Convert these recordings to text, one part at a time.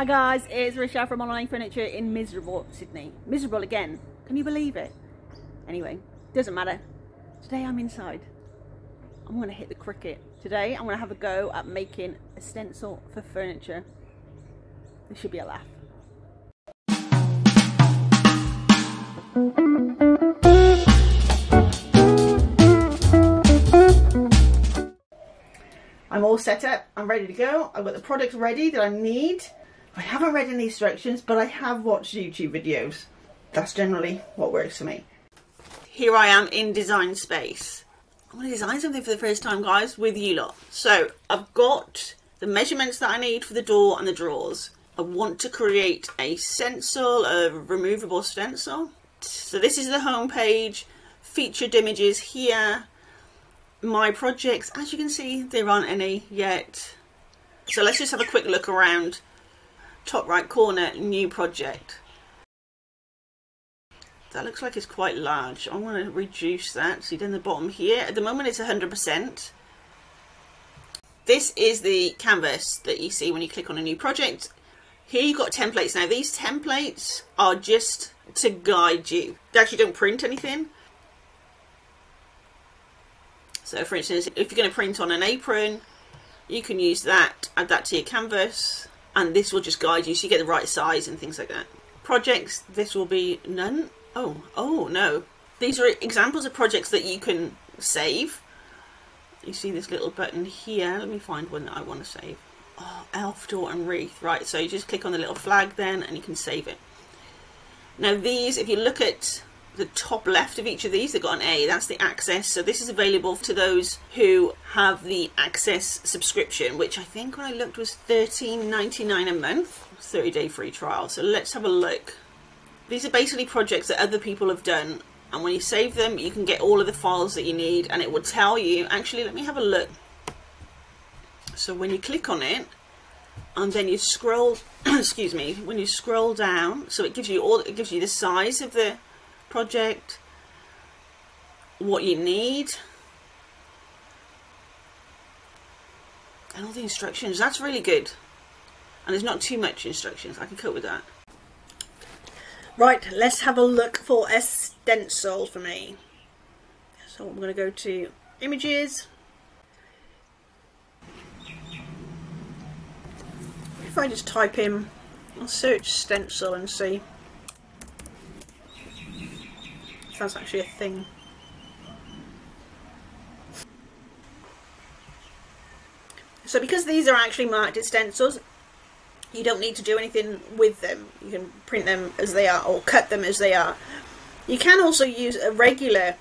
Hi guys, it's Risha from Monnow Lane Furniture in miserable Sydney. Miserable again. Can you believe it? Anyway, doesn't matter. Today I'm inside. I'm going to hit the Cricut. Today I'm going to have a go at making a stencil for furniture. This should be a laugh. I'm all set up. I'm ready to go. I've got the products ready that I need. I haven't read any instructions, but I have watched YouTube videos. That's generally what works for me. Here I am in design space. I'm going to design something for the first time, guys, with you lot. So I've got the measurements that I need for the door and the drawers. I want to create a stencil, a removable stencil. So this is the home page, featured images here. My projects, as you can see, there aren't any yet. So let's just have a quick look around. Top right corner, new project. That looks like it's quite large. I'm going to reduce that. See down the bottom here. At the moment it's 100%. This is the canvas that you see when you click on a new project. Here you've got templates. Now these templates are just to guide you. They actually don't print anything. So for instance, if you're going to print on an apron, you can use that, add that to your canvas, and this will just guide you so you get the right size and things like that. Projects, this will be none. Oh, oh no. These are examples of projects that you can save. You see this little button here. Let me find one that I want to save. Oh, elf door and wreath. Right, so you just click on the little flag then and you can save it. Now these, if you look at the top left of each of these, they've got an A, that's the access. So this is available to those who have the access subscription, which I think when I looked was $13.99 a month, 30 day free trial. So let's have a look. These are basically projects that other people have done. And when you save them, you can get all of the files that you need and it will tell you, actually, let me have a look. So when you click on it, and then you scroll, excuse me, when you scroll down, so it gives you all, it gives you the size of the project, what you need, and all the instructions. That's really good. And there's not too much instructions. I can cope with that. Right, let's have a look for a stencil for me. So I'm going to go to images. If I just type in, I'll search stencil and see if that's actually a thing. So because these are actually marked as stencils, you don't need to do anything with them. You can print them as they are or cut them as they are. You can also use a regular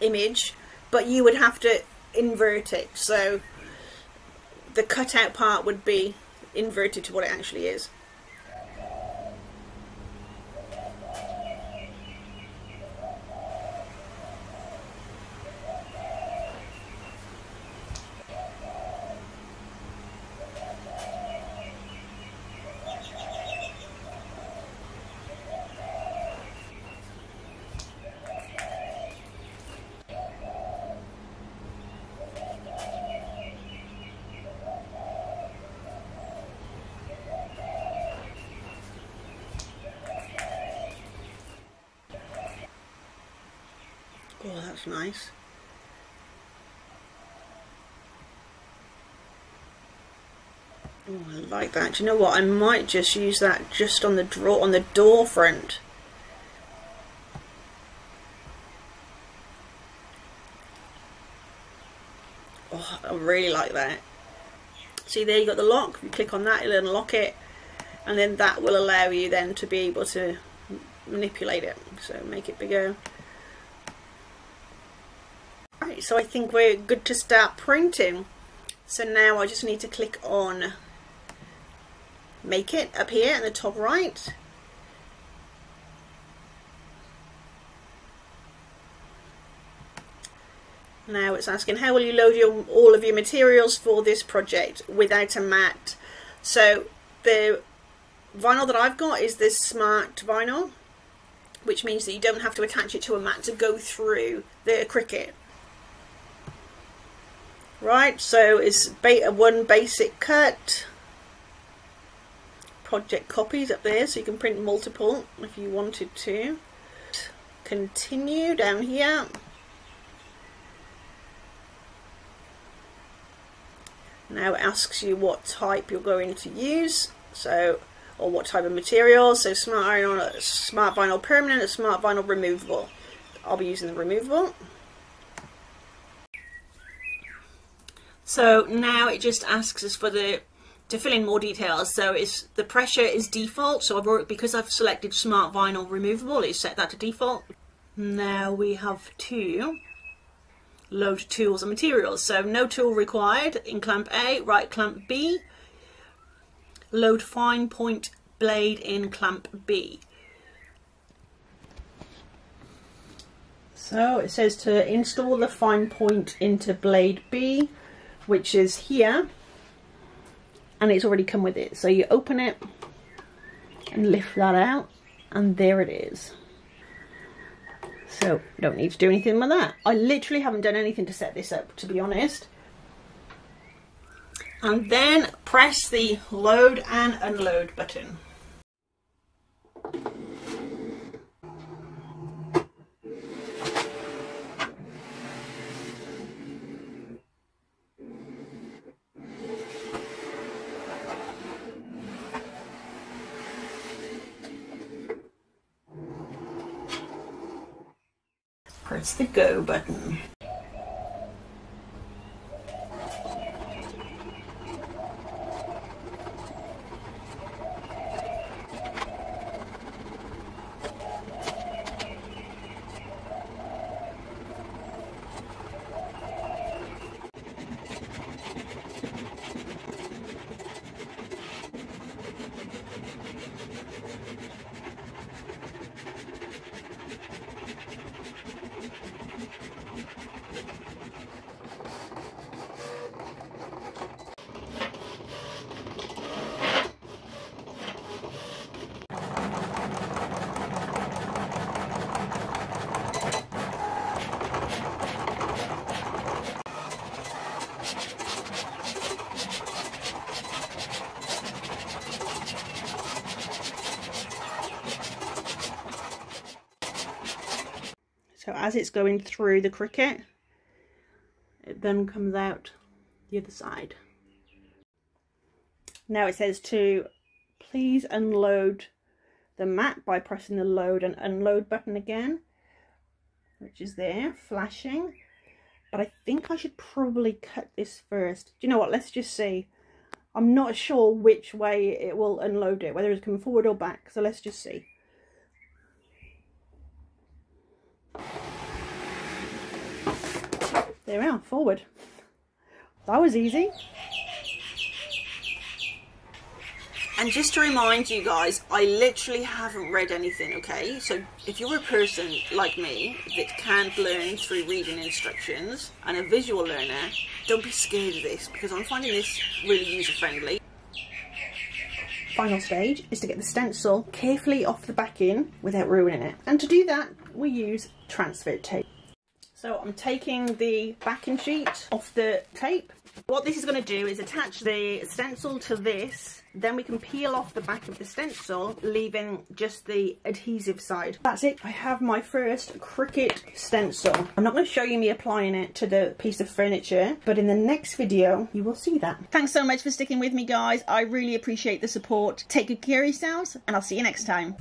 image, but you would have to invert it. So the cutout part would be inverted to what it actually is. Oh, that's nice. Oh, I like that. Do you know what? I might just use that just on the draw on the door front. Oh, I really like that. See there you got the lock. If you click on that, it'll unlock it, and then that will allow you then to be able to manipulate it. So make it bigger. Right, so I think we're good to start printing. So now I just need to click on make it up here in the top right. Now it's asking how will you load your, all of your materials for this project without a mat. So the vinyl that I've got is this smart vinyl which means that you don't have to attach it to a mat to go through the Cricut. Right, so it's beta one basic cut. project copies up there so you can print multiple if you wanted to. Continue down here. Now it asks you what type you're going to use. So or what type of material. So smart smart vinyl permanent, smart vinyl removable. I'll be using the removable. So now it just asks us for the to fill in more details. So it's the pressure is default. So I've already, because I've selected smart vinyl removable, it's set that to default. Now we have to load tools and materials. So no tool required in clamp A, right clamp B, load fine point blade in clamp B. So it says to install the fine point into blade B, which is here, and it's already come with it. So you open it and lift that out, and there it is. So don't need to do anything with that. I literally haven't done anything to set this up, to be honest and then press the load and unload button. Press the go button. As it's going through the Cricut, it then comes out the other side. Now it says to please unload the mat by pressing the load and unload button again, which is there, flashing. But I think I should probably cut this first. Do you know what? Let's just see. I'm not sure which way it will unload it, whether it's coming forward or back. So let's just see. There we are, forward. That was easy. And just to remind you guys, I literally haven't read anything, okay? So if you're a person like me that can't learn through reading instructions and a visual learner, don't be scared of this because I'm finding this really user-friendly. Final stage is to get the stencil carefully off the backing without ruining it. And to do that, we use transfer tape. So I'm taking the backing sheet off the tape. What this is going to do is attach the stencil to this, then we can peel off the back of the stencil, leaving just the adhesive side. That's it. I have my first Cricut stencil. I'm not going to show you me applying it to the piece of furniture, but in the next video, you will see that. Thanks so much for sticking with me, guys. I really appreciate the support. Take good care of yourselves, and I'll see you next time.